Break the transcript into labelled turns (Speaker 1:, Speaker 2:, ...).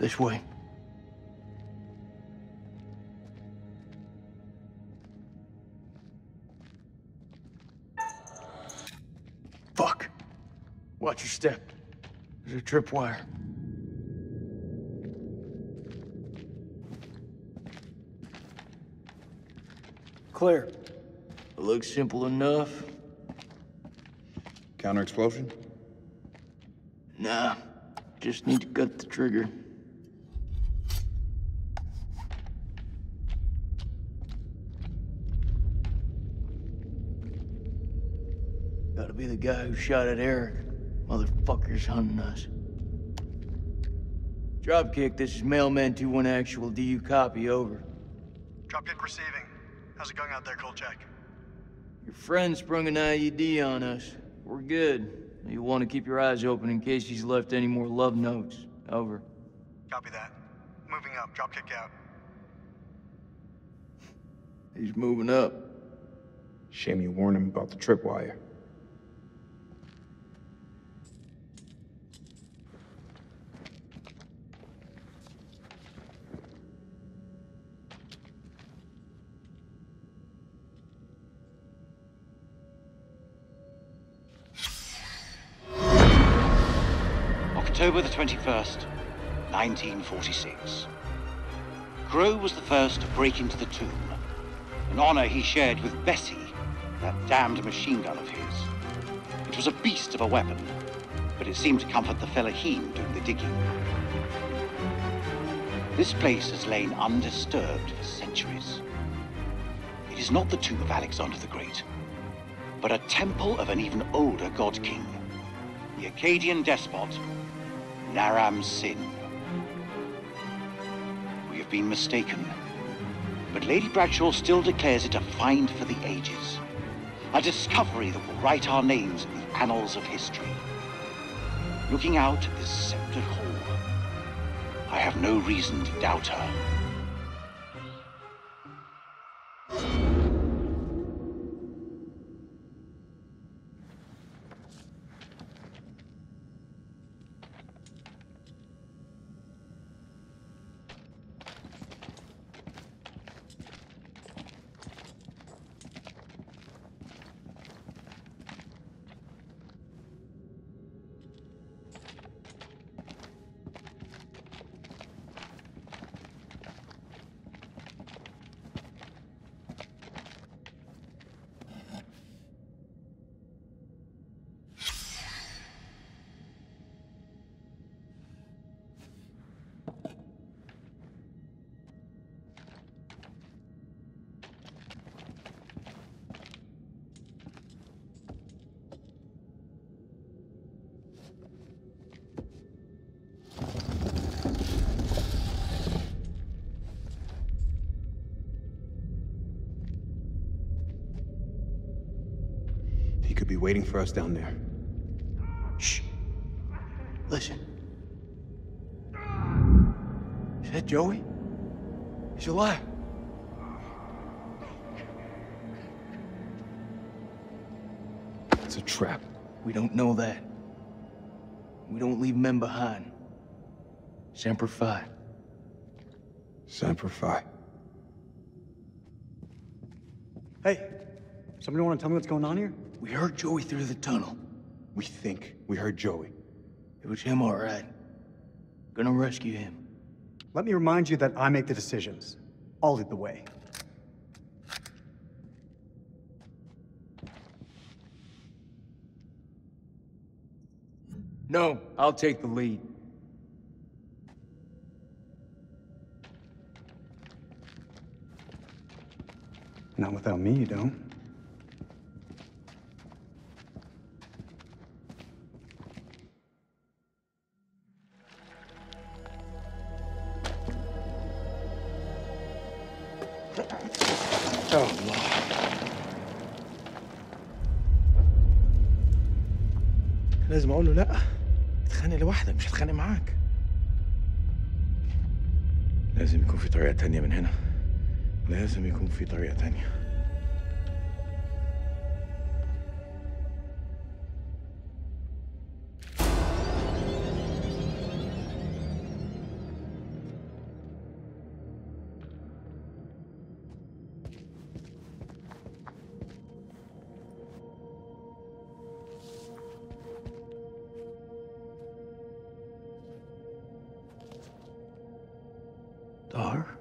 Speaker 1: This way. Fuck. Watch your step. There's a tripwire. Clear. It looks simple enough.
Speaker 2: Counter explosion?
Speaker 1: Nah, just need to cut the trigger. Gotta be the guy who shot at Eric. Motherfucker's hunting us. Dropkick, this is Mailman 2-1 actual. Do you copy? Over.
Speaker 3: Dropkick receiving. How's it going out there, Kolchek?
Speaker 1: Your friend sprung an IED on us. We're good. You'll want to keep your eyes open in case he's left any more love notes. Over.
Speaker 3: Copy that. Moving up. Dropkick out.
Speaker 1: He's moving up.
Speaker 2: Shame you warned him about the tripwire.
Speaker 4: October the 21st, 1946. Crow was the first to break into the tomb, an honor he shared with Bessie, that damned machine gun of his. It was a beast of a weapon, but it seemed to comfort the fellaheen doing the digging. This place has lain undisturbed for centuries. It is not the tomb of Alexander the Great, but a temple of an even older god king, the Akkadian despot Naram Sin. We have been mistaken, but Lady Bradshaw still declares it a find for the ages. A discovery that will write our names in the annals of history. Looking out at this sceptred hall, I have no reason to doubt her.
Speaker 2: He could be waiting for us down there.
Speaker 1: Shh. Listen. Is that Joey? He's alive.
Speaker 2: It's a trap.
Speaker 1: We don't know that. We don't leave men behind. Semper Fi.
Speaker 2: Semper Fi.
Speaker 3: Hey, somebody want to tell me what's going on here?
Speaker 1: We heard Joey through the tunnel.
Speaker 2: We think we heard Joey.
Speaker 1: It was him, all right. Gonna rescue him.
Speaker 3: Let me remind you that I make the decisions. I'll lead the way.
Speaker 1: No, I'll take the lead.
Speaker 3: Not without me, you don't.
Speaker 2: Lord.
Speaker 5: لازم أقول له لا. اتخانق لوحدك مش هتخانق معاك. لازم يكون في طريقة تانية من هنا. لازم يكون في طريقة تانية. are?